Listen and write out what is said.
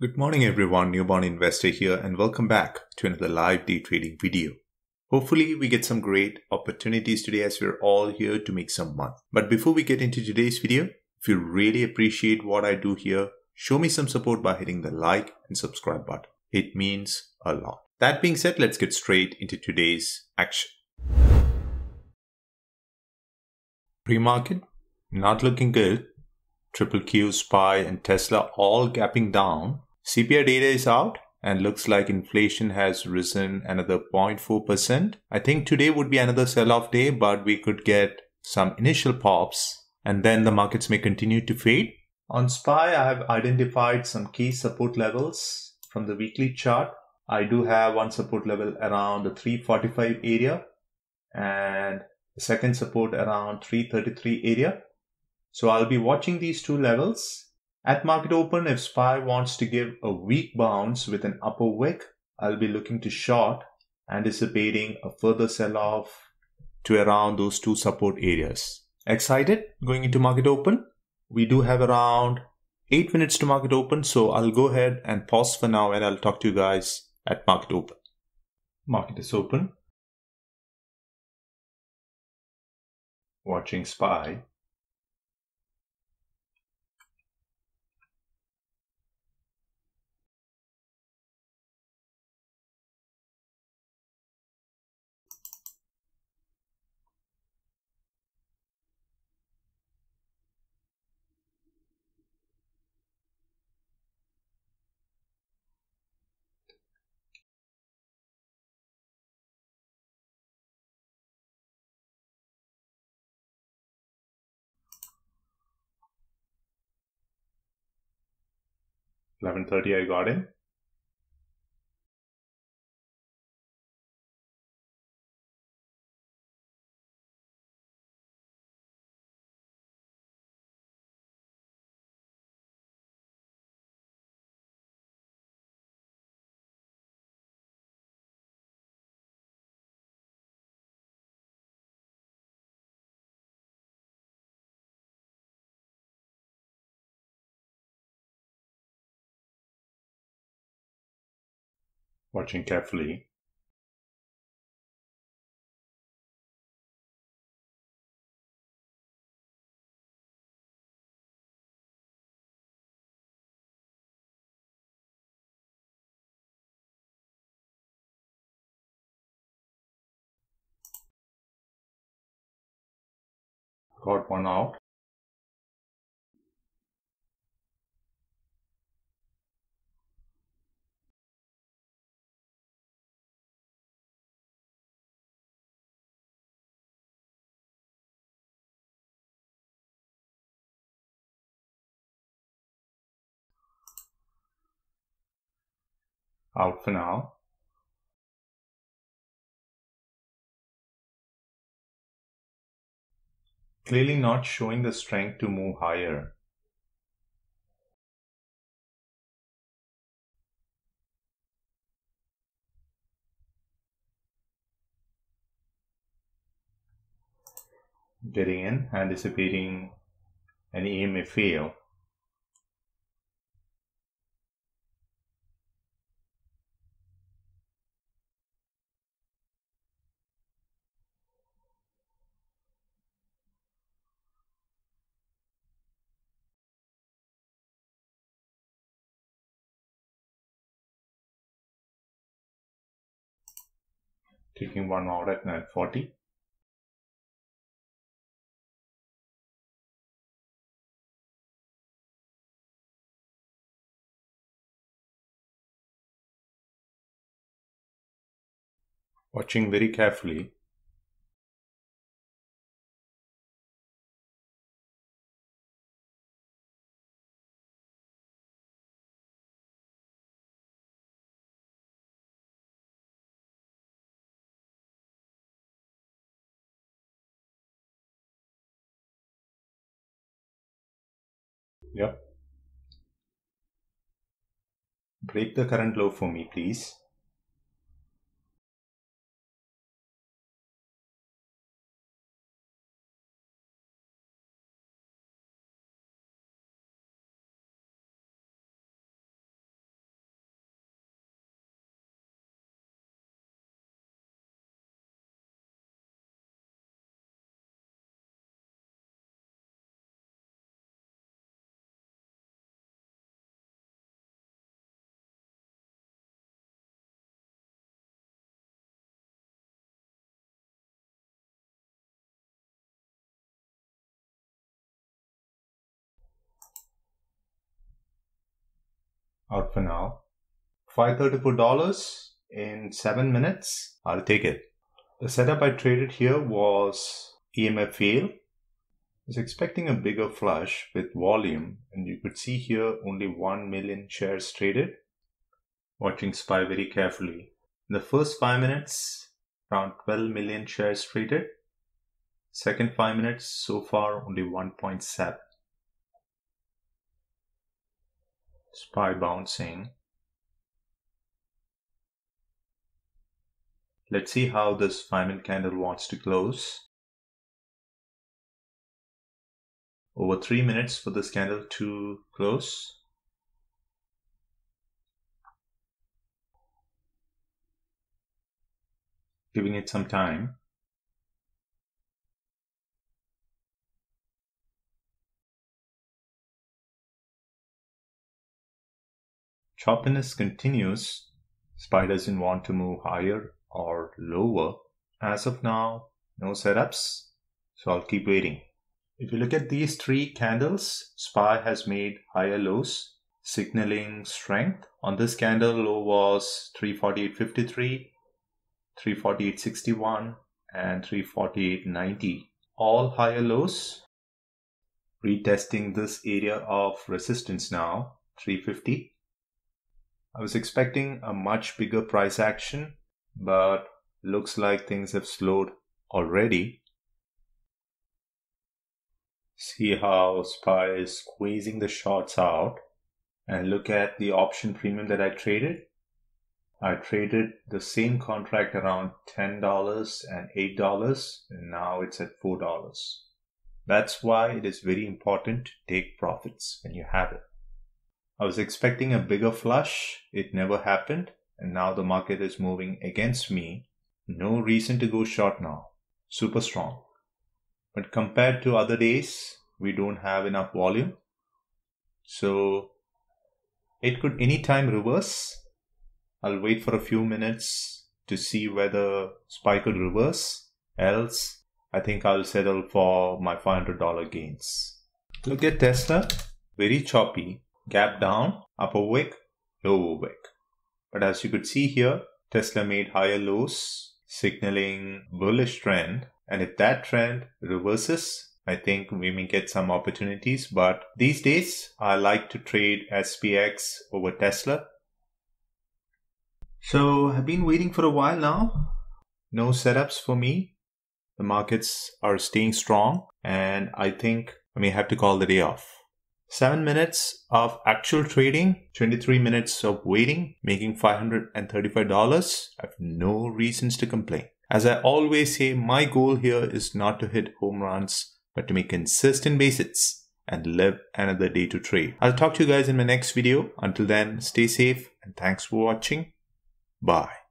Good morning, everyone. Newborn Investor here, and welcome back to another live day trading video. Hopefully, we get some great opportunities today as we're all here to make some money. But before we get into today's video, if you really appreciate what I do here, show me some support by hitting the like and subscribe button. It means a lot. That being said, let's get straight into today's action. Pre-market, not looking good. Triple Q, SPY, and Tesla all gapping down CPI data is out and looks like inflation has risen another 0.4%. I think today would be another sell off day, but we could get some initial pops and then the markets may continue to fade. On SPY, I have identified some key support levels from the weekly chart. I do have one support level around the 345 area and second support around 333 area. So I'll be watching these two levels at market open, if SPY wants to give a weak bounce with an upper wick, I'll be looking to short, anticipating a further sell-off to around those two support areas. Excited going into market open? We do have around 8 minutes to market open, so I'll go ahead and pause for now and I'll talk to you guys at market open. Market is open. Watching SPY. Eleven thirty, I got in. Watching carefully. Got one out. Out for now. Clearly not showing the strength to move higher. Getting in, anticipating an aim may fail. Taking one out at 940. Watching very carefully Yep. Break the current low for me, please. Out for now. $534 in 7 minutes. I'll take it. The setup I traded here was EMF fail. I was expecting a bigger flush with volume and you could see here only 1 million shares traded. Watching SPY very carefully. In the first 5 minutes, around 12 million shares traded. Second 5 minutes, so far only 1.7. SPY bouncing. Let's see how this 5 minute candle wants to close. Over 3 minutes for this candle to close. Giving it some time. Choppiness continues. SPY doesn't want to move higher or lower. As of now, no setups, so I'll keep waiting. If you look at these three candles, SPY has made higher lows, signaling strength. On this candle, low was 348.53, 348.61, and 348.90. All higher lows. Retesting this area of resistance now, 350. I was expecting a much bigger price action but looks like things have slowed already. See how SPY is squeezing the shorts out and look at the option premium that I traded. I traded the same contract around $10 and $8 and now it's at $4. That's why it is very important to take profits when you have it. I was expecting a bigger flush. It never happened and now the market is moving against me. No reason to go short now. Super strong. But compared to other days, we don't have enough volume. So it could anytime reverse. I'll wait for a few minutes to see whether SPY could reverse. Else, I think I'll settle for my $500 gains. Look at Tesla. Very choppy. Gap down, upper wick, lower wick. But as you could see here, Tesla made higher lows, signaling bullish trend. And if that trend reverses, I think we may get some opportunities. But these days, I like to trade SPX over Tesla. So I've been waiting for a while now. No setups for me. The markets are staying strong, and I think I may have to call the day off. 7 minutes of actual trading, 23 minutes of waiting, making $535. I have no reasons to complain. As I always say, my goal here is not to hit home runs, but to make consistent basics and live another day to trade. I'll talk to you guys in my next video. Until then, stay safe and thanks for watching. Bye.